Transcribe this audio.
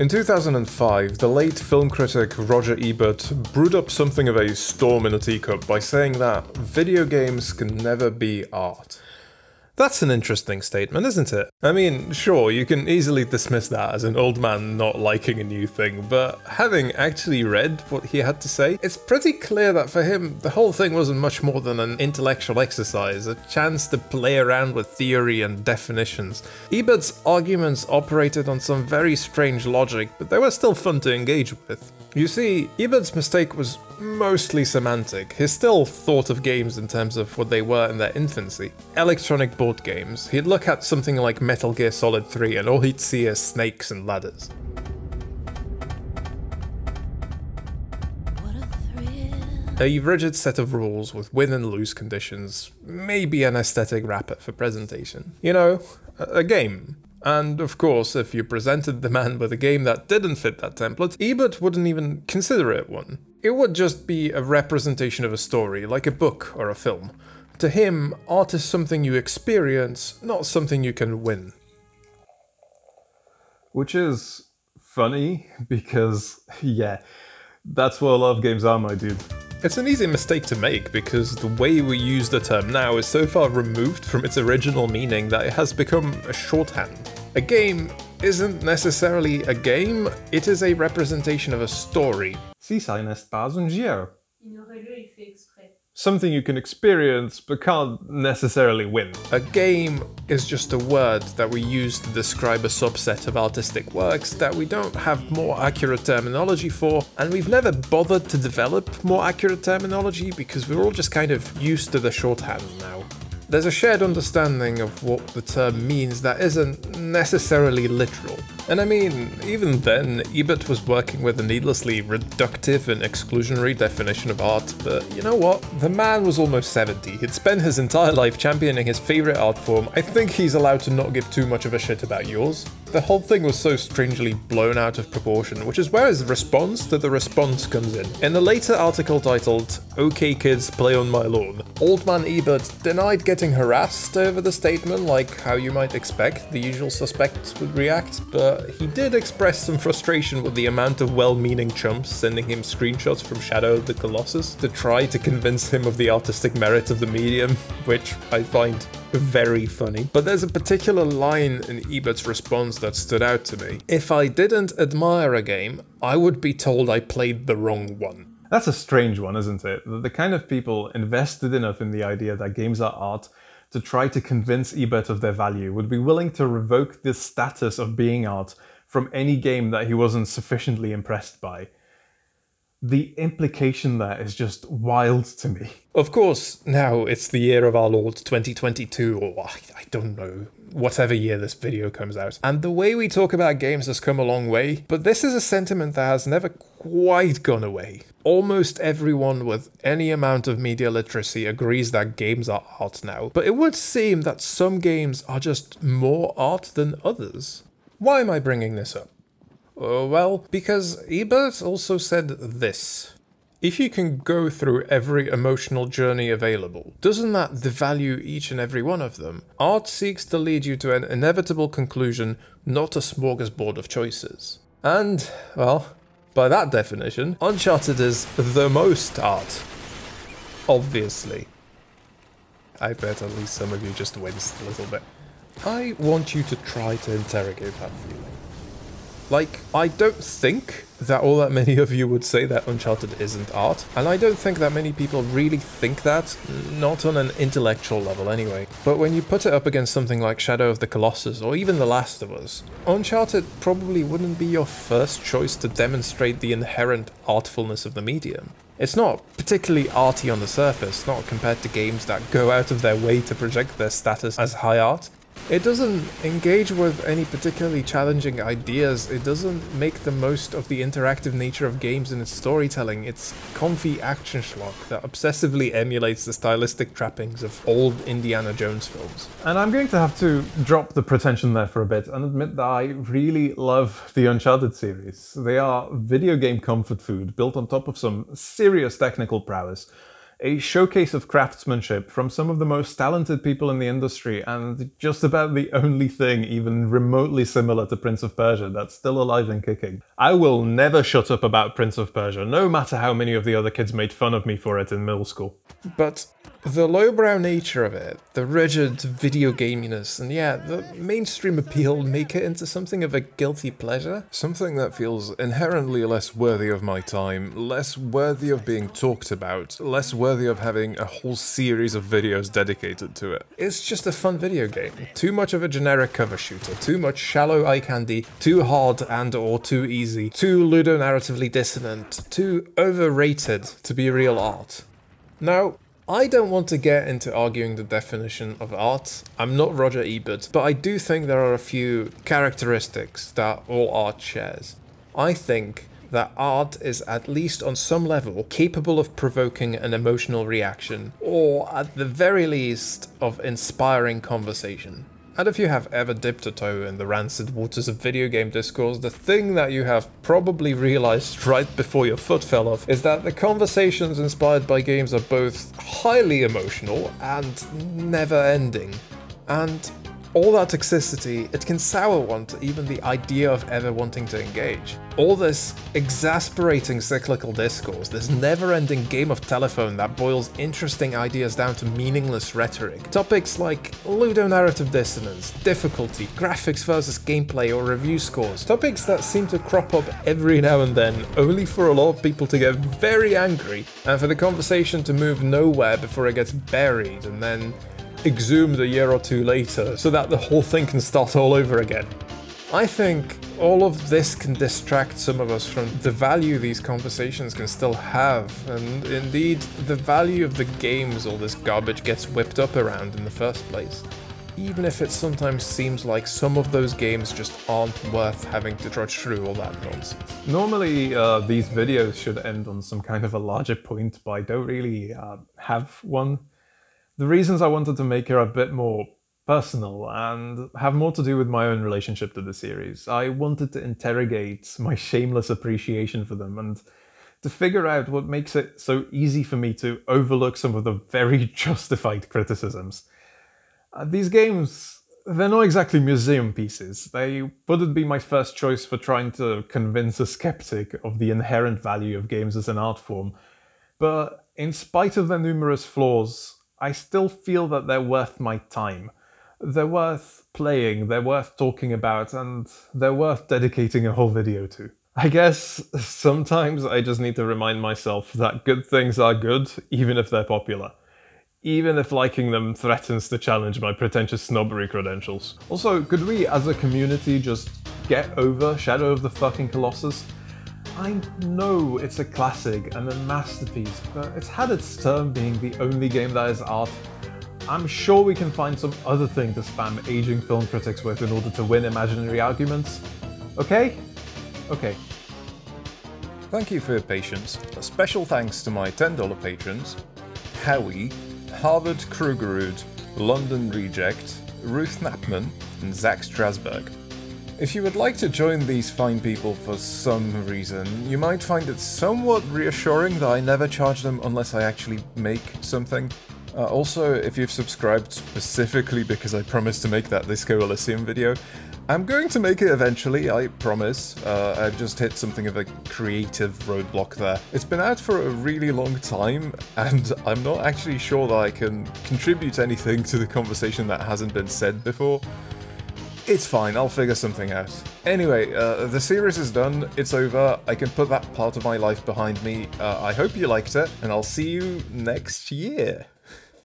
In 2005, the late film critic Roger Ebert brewed up something of a storm in a teacup by saying that video games can never be art. That's an interesting statement, isn't it? I mean, sure, you can easily dismiss that as an old man not liking a new thing, but having actually read what he had to say, it's pretty clear that for him, the whole thing wasn't much more than an intellectual exercise, a chance to play around with theory and definitions. Ebert's arguments operated on some very strange logic, but they were still fun to engage with. You see, Ebert's mistake was mostly semantic. He still thought of games in terms of what they were in their infancy. Electronic board games. He'd look at something like Metal Gear Solid 3 and all he'd see is snakes and ladders. A rigid set of rules with win and lose conditions, maybe an aesthetic wrapper for presentation. You know, a game. And of course, if you presented the man with a game that didn't fit that template, Ebert wouldn't even consider it one. It would just be a representation of a story, like a book or a film. To him, art is something you experience, not something you can win. Which is funny because, yeah, that's what a lot of games are, my dude. It's an easy mistake to make because the way we use the term now is so far removed from its original meaning that it has become a shorthand. A game isn't necessarily a game, it is a representation of a story. Si ça n'est pas un jeu. Something you can experience but can't necessarily win. A game is just a word that we use to describe a subset of artistic works that we don't have more accurate terminology for, and we've never bothered to develop more accurate terminology because we're all just kind of used to the shorthand now. There's a shared understanding of what the term means that isn't necessarily literal. And I mean, even then, Ebert was working with a needlessly reductive and exclusionary definition of art, but you know what? The man was almost 70, he'd spent his entire life championing his favourite art form, I think he's allowed to not give too much of a shit about yours. The whole thing was so strangely blown out of proportion, which is where his response to the response comes in. In the later article titled, OK Kids Play on My Lawn, Old Man Ebert denied getting harassed over the statement like how you might expect the usual suspects would react, but he did express some frustration with the amount of well-meaning chumps sending him screenshots from Shadow of the Colossus to try to convince him of the artistic merit of the medium, which I find very funny. But there's a particular line in Ebert's response that stood out to me. If I didn't admire a game, I would be told I played the wrong one. That's a strange one, isn't it? The kind of people invested enough in the idea that games are art to try to convince Ebert of their value would be willing to revoke the status of being art from any game that he wasn't sufficiently impressed by. The implication there is just wild to me. Of course, now it's the year of our Lord 2022, or I don't know, whatever year this video comes out. And the way we talk about games has come a long way, but this is a sentiment that has never quite gone away. Almost everyone with any amount of media literacy agrees that games are art now, but it would seem that some games are just more art than others. Why am I bringing this up? Uh, well, because Ebert also said this. If you can go through every emotional journey available, doesn't that devalue each and every one of them? Art seeks to lead you to an inevitable conclusion, not a smorgasbord of choices. And, well, by that definition, Uncharted is the most art. Obviously. I bet at least some of you just winced a little bit. I want you to try to interrogate that feeling. Like, I don't think that all that many of you would say that Uncharted isn't art, and I don't think that many people really think that, not on an intellectual level anyway. But when you put it up against something like Shadow of the Colossus or even The Last of Us, Uncharted probably wouldn't be your first choice to demonstrate the inherent artfulness of the medium. It's not particularly arty on the surface, not compared to games that go out of their way to project their status as high art, it doesn't engage with any particularly challenging ideas, it doesn't make the most of the interactive nature of games in its storytelling, it's comfy action schlock that obsessively emulates the stylistic trappings of old Indiana Jones films. And I'm going to have to drop the pretension there for a bit and admit that I really love the Uncharted series. They are video game comfort food built on top of some serious technical prowess a showcase of craftsmanship from some of the most talented people in the industry, and just about the only thing even remotely similar to Prince of Persia that's still alive and kicking. I will never shut up about Prince of Persia, no matter how many of the other kids made fun of me for it in middle school. But the lowbrow nature of it, the rigid video gaminess, and yeah, the mainstream appeal make it into something of a guilty pleasure. Something that feels inherently less worthy of my time, less worthy of being talked about, less worthy of having a whole series of videos dedicated to it. It's just a fun video game. Too much of a generic cover shooter, too much shallow eye candy, too hard and or too easy, too ludonarratively dissonant, too overrated to be real art. Now, I don't want to get into arguing the definition of art. I'm not Roger Ebert, but I do think there are a few characteristics that all art shares. I think that art is at least on some level capable of provoking an emotional reaction, or at the very least of inspiring conversation. And if you have ever dipped a toe in the rancid waters of video game discourse, the thing that you have probably realized right before your foot fell off is that the conversations inspired by games are both highly emotional and never ending. And all that toxicity, it can sour one to even the idea of ever wanting to engage. All this exasperating cyclical discourse, this never-ending game of telephone that boils interesting ideas down to meaningless rhetoric. Topics like ludonarrative dissonance, difficulty, graphics versus gameplay or review scores. Topics that seem to crop up every now and then, only for a lot of people to get very angry, and for the conversation to move nowhere before it gets buried and then exhumed a year or two later so that the whole thing can start all over again. I think all of this can distract some of us from the value these conversations can still have, and indeed the value of the games all this garbage gets whipped up around in the first place. Even if it sometimes seems like some of those games just aren't worth having to trudge through all that nonsense. Normally, uh, these videos should end on some kind of a larger point, but I don't really uh, have one. The reasons I wanted to make her a bit more personal and have more to do with my own relationship to the series. I wanted to interrogate my shameless appreciation for them and to figure out what makes it so easy for me to overlook some of the very justified criticisms. Uh, these games, they're not exactly museum pieces. They wouldn't be my first choice for trying to convince a skeptic of the inherent value of games as an art form. But in spite of their numerous flaws, I still feel that they're worth my time. They're worth playing, they're worth talking about, and they're worth dedicating a whole video to. I guess sometimes I just need to remind myself that good things are good, even if they're popular. Even if liking them threatens to challenge my pretentious snobbery credentials. Also, could we as a community just get over Shadow of the fucking Colossus? I know it's a classic and a masterpiece, but it's had its term being the only game that is art. I'm sure we can find some other thing to spam aging film critics with in order to win imaginary arguments. Okay? Okay. Thank you for your patience. A special thanks to my $10 patrons Howie, Harvard Krugerud, London Reject, Ruth Knappman, and Zach Strasberg. If you would like to join these fine people for some reason, you might find it somewhat reassuring that I never charge them unless I actually make something. Uh, also, if you've subscribed specifically because I promised to make that Disco Elysium video, I'm going to make it eventually, I promise. Uh, I just hit something of a creative roadblock there. It's been out for a really long time, and I'm not actually sure that I can contribute anything to the conversation that hasn't been said before. It's fine, I'll figure something out. Anyway, uh, the series is done, it's over, I can put that part of my life behind me. Uh, I hope you liked it, and I'll see you next year.